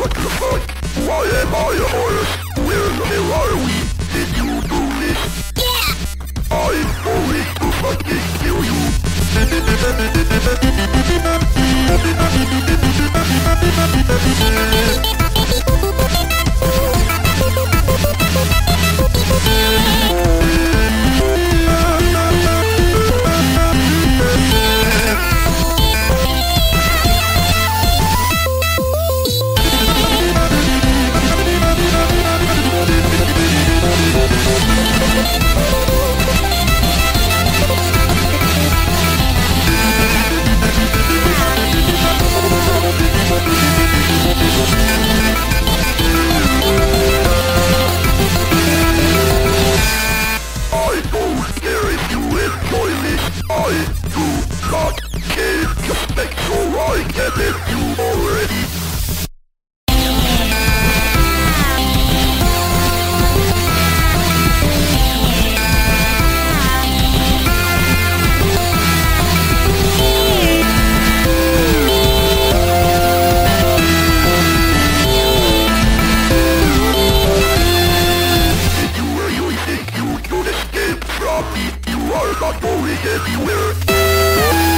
What the fuck? Why am I a horse? Where the got bullies everywhere.